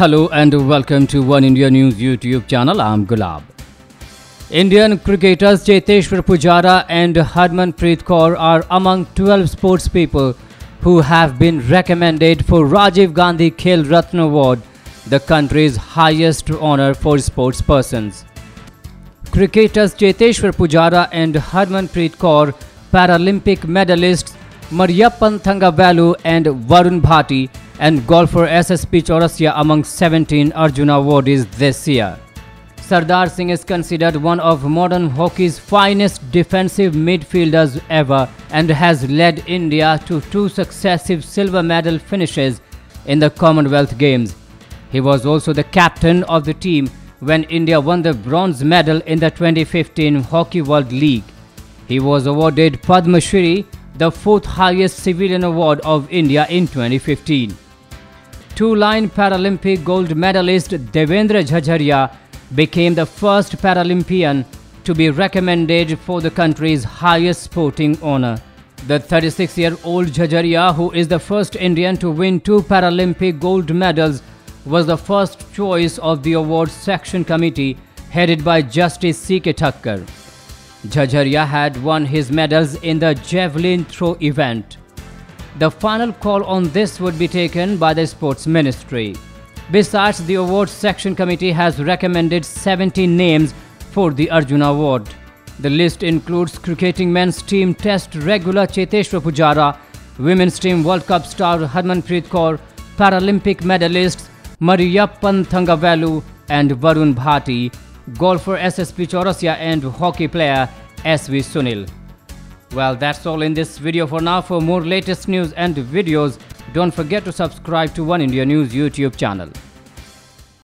Hello and welcome to Oneindia News YouTube channel. I'm Gulab. Indian cricketers Cheteshwar Pujara and Harmanpreet Kaur are among 12 sports people who have been recommended for Rajiv Gandhi Khel Ratna Award, the country's highest honor for sports persons. Cricketers Cheteshwar Pujara and Harmanpreet Kaur, Paralympic medalists Mariyappan Thangavelu and Varun Bhati, and golfer SSP Chawrasia among 17 Arjuna awardees this year. Sardar Singh is considered one of modern hockey's finest defensive midfielders ever and has led India to two successive silver medal finishes in the Commonwealth Games. He was also the captain of the team when India won the bronze medal in the 2015 Hockey World League. He was awarded Padma Shri, the fourth highest civilian award of India in 2015. Two-line Paralympic gold medalist Devendra Jhajharia became the first Paralympian to be recommended for the country's highest sporting honor. The 36-year-old Jhajharia, who is the first Indian to win two Paralympic gold medals, was the first choice of the awards section committee headed by Justice C.K. Thakkar. Jhajharia had won his medals in the javelin throw event. The final call on this would be taken by the sports ministry. Besides, the awards section committee has recommended 17 names for the Arjuna Award. The list includes cricketing men's team test regular Cheteshwar Pujara, women's team World Cup star Harmanpreet Kaur, Paralympic medalists Mariyappan Thangavelu and Varun Bhati, golfer SSP Chawrasia and hockey player SV Sunil. Well, that's all in this video for now. For more latest news and videos, don't forget to subscribe to Oneindia News YouTube channel.